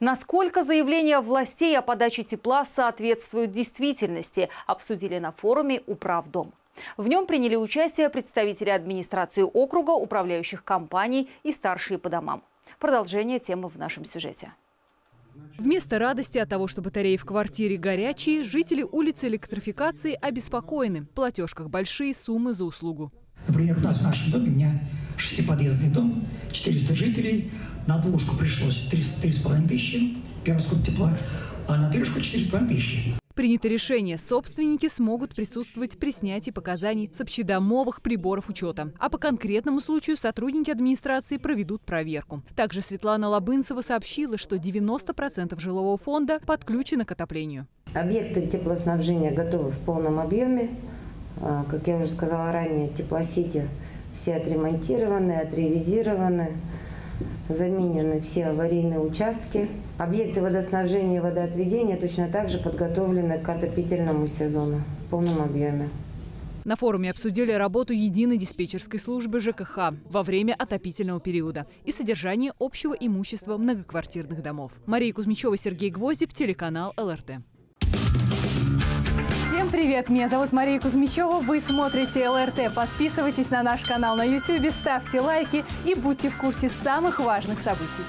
Насколько заявления властей о подаче тепла соответствуют действительности, обсудили на форуме «Управдом». В нем приняли участие представители администрации округа, управляющих компаний и старшие по домам. Продолжение темы в нашем сюжете. Вместо радости от того, что батареи в квартире горячие, жители улицы электрификации обеспокоены. В платежках большие суммы за услугу. Например, у нас в нашем доме, у меня шестиподъездный дом, 400 жителей, на двушку пришлось 3,5 тысячи, первый расход тепла, а на трешку 4,5 тысячи. Принято решение. Собственники смогут присутствовать при снятии показаний с общедомовых приборов учета. А по конкретному случаю сотрудники администрации проведут проверку. Также Светлана Лобынцева сообщила, что 90% жилого фонда подключено к отоплению. Объекты теплоснабжения готовы в полном объеме. А, как я уже сказала ранее, теплосети все отремонтированы, отревизированы, заменены все аварийные участки. Объекты водоснабжения и водоотведения точно так же подготовлены к отопительному сезону в полном объеме. На форуме обсудили работу единой диспетчерской службы ЖКХ во время отопительного периода и содержание общего имущества многоквартирных домов. Мария Кузьмичева, Сергей Гвоздев, телеканал ЛРТ. Всем привет! Меня зовут Мария Кузьмичева. Вы смотрите ЛРТ. Подписывайтесь на наш канал на YouTube, ставьте лайки и будьте в курсе самых важных событий.